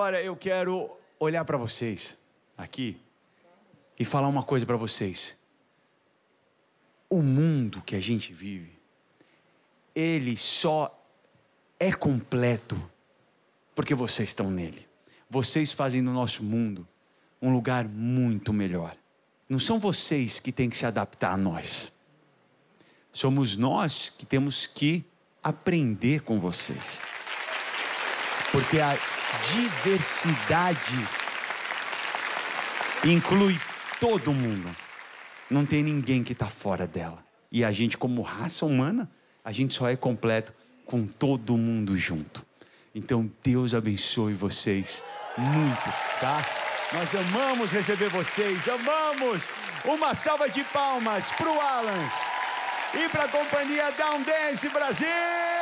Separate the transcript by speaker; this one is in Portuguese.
Speaker 1: agora eu quero olhar para vocês aqui e falar uma coisa para vocês. O mundo que a gente vive, ele só é completo porque vocês estão nele. Vocês fazem do nosso mundo um lugar muito melhor. Não são vocês que têm que se adaptar a nós. Somos nós que temos que aprender com vocês. Porque a diversidade inclui todo mundo. Não tem ninguém que está fora dela. E a gente, como raça humana, a gente só é completo com todo mundo junto. Então, Deus abençoe vocês muito, tá? Nós amamos receber vocês, amamos. Uma salva de palmas para o Alan e para a companhia Down Dance Brasil.